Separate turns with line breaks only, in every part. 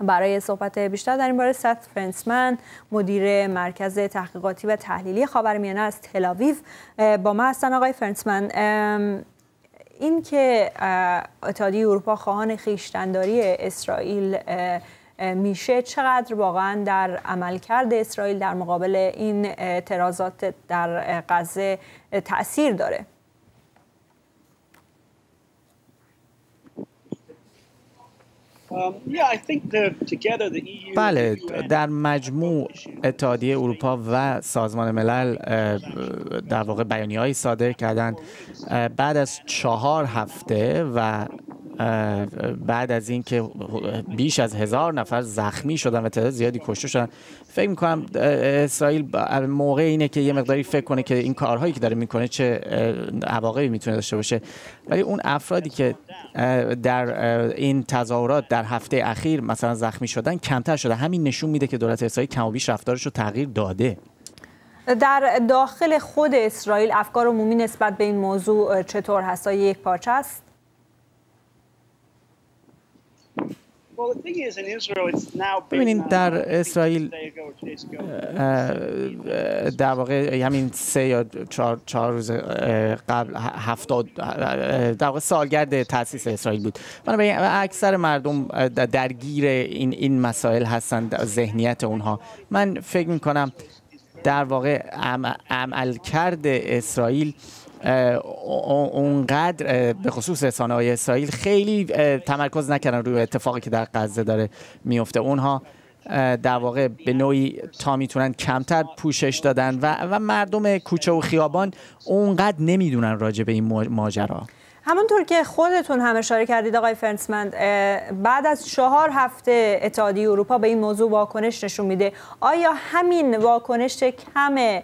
برای صحبت بیشتر در این باره ست فرنسمن مدیر مرکز تحقیقاتی و تحلیلی خاورمیانه از تلاویو با ما هستن آقای فرنسمن. این که اتحادیه اروپا خواهان خیشتنداری اسرائیل میشه چقدر واقعا در عملکرد اسرائیل در مقابل این اعتراضات در غزه تاثیر داره؟
بله در مجموع اتحادیه اروپا و سازمان ملل در واقع بیانی های صادر کردن بعد از چهار هفته و بعد از اینکه بیش از هزار نفر زخمی شدن و تعداد زیادی کشته شدن فکر می‌کنم اسرائیل موقع اینه که یه مقداری فکر کنه که این کارهایی که داره می‌کنه چه عواقبی می‌تونه داشته باشه ولی اون افرادی که در این تظاهرات در هفته اخیر مثلا زخمی شدن کمتر شده همین نشون میده که دولت اسرائیل کم و بیش رفتارش رو تغییر داده
در داخل خود اسرائیل افکار عمومی نسبت به این موضوع چطور هست؟ یک پارچه است؟
ببینید در اسرائیل در واقع همین سه یا چهار, چهار روز قبل هفتاد در واقع سالگرد تاسیس اسرائیل بود. بنابراین اکثر مردم درگیر این این مسائل هستند ذهنیت اونها. من فکر می کنم در واقع عمل کرد اسرائیل اونقدر به خصوص رسانه های اسرائیل خیلی تمرکز نکردن روی اتفاقی که در غزه داره میفته اونها در واقع به نوعی تا می‌تونن کمتر پوشش دادن و, و مردم کوچه و خیابان اونقدر نمی‌دونن راجع به این ماجرا.
همونطور که خودتون هم اشاره کردید آقای فرنسمند بعد از چهار هفته اتحادیه اروپا به این موضوع واکنش نشون میده آیا همین واکنش کم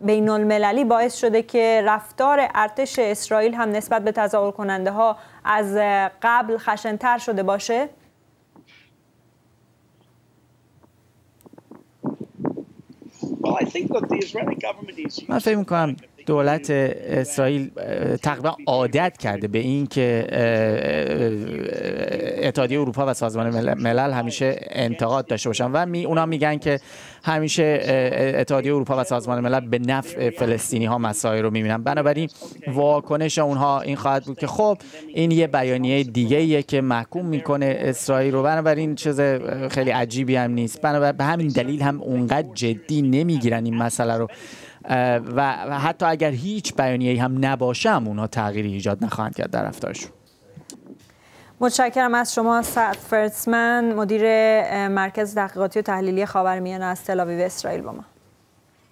بین المللی باعث شده که رفتار ارتش اسرائیل هم نسبت به تظاهر کننده ها از قبل خشنتر شده باشه؟
من فکر می‌کنم دولت اسرائیل تقریبا عادت کرده به این که اتحادیه اروپا و سازمان ملل همیشه انتقاد داشته باشن و می اونا میگن که همیشه اتحادیه اروپا و سازمان ملل به نفع فلسطینی ها مسائل رو می‌بینن. بنابراین واکنش اونها این خواهد بود که خب این یه بیانیه دیگه ایه که محکوم می‌کنه اسرائیل رو. بنابراین چیز خیلی عجیبی هم نیست. بنابراین به همین دلیل هم اونقدر جدی نمی‌گیرن این مسئله رو. و حتی اگر هیچ بیانیه‌ای هم نباشه هم اونها تغییری ایجاد نخواهند کرد در رفتارشون.
متشکرم از شما سعد فرسمن مدیر مرکز تحقیقاتی و تحلیلی خاورمیانه از تل اسرائیل با ما.